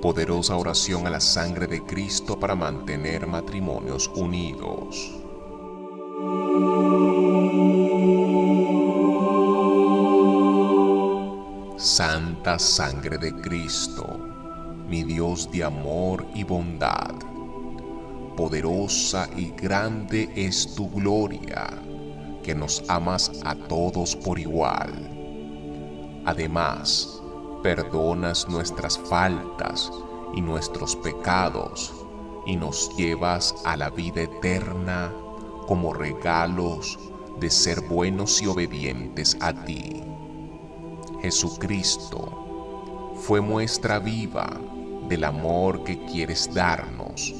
Poderosa oración a la sangre de Cristo para mantener matrimonios unidos. Santa Sangre de Cristo, mi Dios de amor y bondad, poderosa y grande es tu gloria, que nos amas a todos por igual. Además, perdonas nuestras faltas y nuestros pecados y nos llevas a la vida eterna como regalos de ser buenos y obedientes a ti. Jesucristo fue muestra viva del amor que quieres darnos.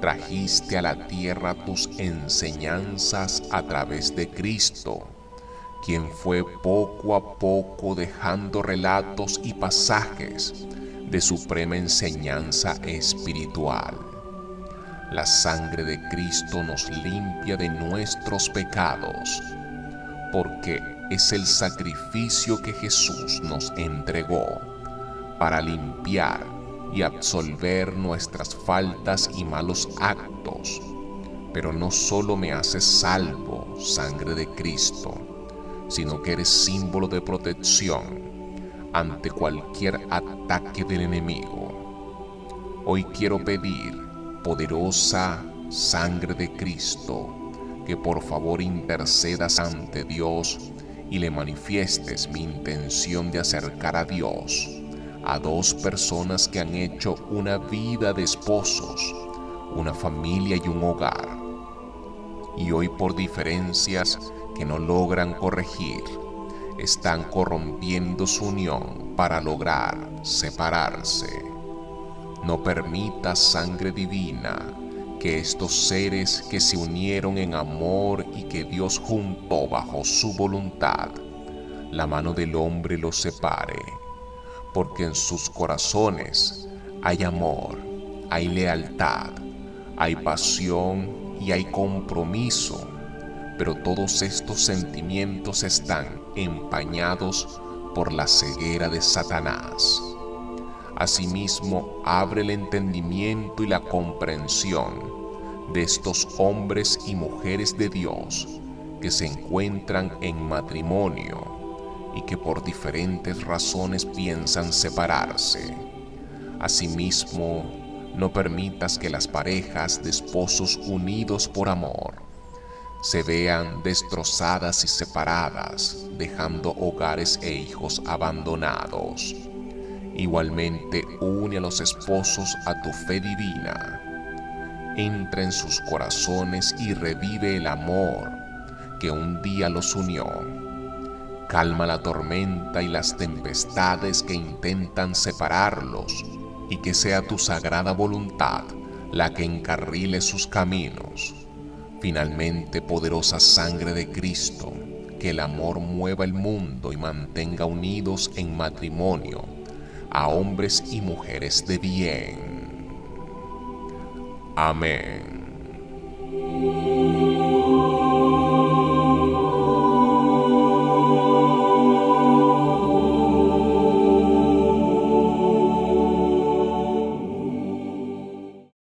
Trajiste a la tierra tus enseñanzas a través de Cristo, quien fue poco a poco dejando relatos y pasajes de suprema enseñanza espiritual. La sangre de Cristo nos limpia de nuestros pecados, porque es el sacrificio que Jesús nos entregó para limpiar y absolver nuestras faltas y malos actos. Pero no solo me haces salvo, sangre de Cristo, sino que eres símbolo de protección ante cualquier ataque del enemigo. Hoy quiero pedir, poderosa sangre de Cristo, que por favor intercedas ante Dios y le manifiestes mi intención de acercar a Dios a dos personas que han hecho una vida de esposos, una familia y un hogar. Y hoy por diferencias que no logran corregir, están corrompiendo su unión para lograr separarse. No permita sangre divina que estos seres que se unieron en amor y que Dios juntó bajo su voluntad, la mano del hombre los separe, porque en sus corazones hay amor, hay lealtad, hay pasión y hay compromiso, pero todos estos sentimientos están empañados por la ceguera de Satanás. Asimismo, abre el entendimiento y la comprensión de estos hombres y mujeres de Dios que se encuentran en matrimonio y que por diferentes razones piensan separarse. Asimismo, no permitas que las parejas de esposos unidos por amor se vean destrozadas y separadas, dejando hogares e hijos abandonados. Igualmente une a los esposos a tu fe divina. Entra en sus corazones y revive el amor que un día los unió. Calma la tormenta y las tempestades que intentan separarlos y que sea tu sagrada voluntad la que encarrile sus caminos. Finalmente, poderosa sangre de Cristo, que el amor mueva el mundo y mantenga unidos en matrimonio a hombres y mujeres de bien. Amén.